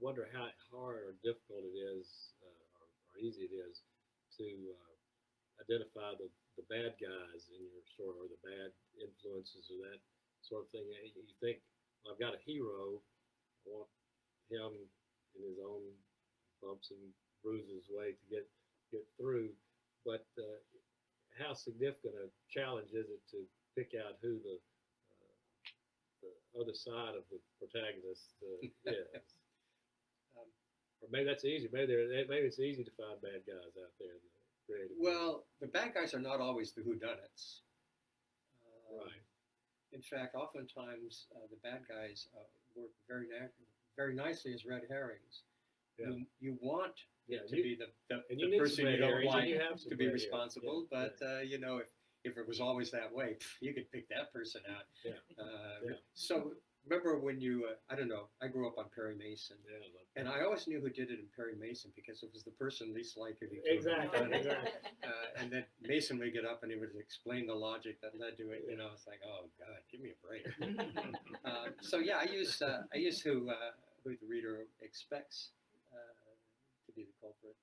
wonder how hard or difficult it is, uh, or, or easy it is to uh, identify the, the bad guys in your story or the bad influences or that sort of thing. You think, well, I've got a hero, I want him in his own bumps and bruises way to get get through, but uh, how significant a challenge is it to pick out who the uh, the other side of the protagonist uh, is? Um, maybe that's easy. Maybe there, maybe it's easy to find bad guys out there. The. Well, the bad guys are not always the whodunits. Uh, right. In fact, oftentimes uh, the bad guys uh, work very very nicely as red herrings. Yeah. You, you want Yeah, to you- be the, the, and the you person you don't like you have to be responsible, Yeah, but Uh, you know if if it was always that way, you could pick that person out. Yeah. Uh, Yeah. So remember when you uh, I don't know I grew up on Perry Mason. Yeah, I love And. I always knew who did it in Perry Mason because it was the person least likely to kill Exactly, him. exactly. Uh, and then Mason would get up and he would explain the logic that led to it. You know, it's like, oh God, give me a break. uh, so yeah, I use uh, I use who uh, who the reader expects uh, to be the culprit.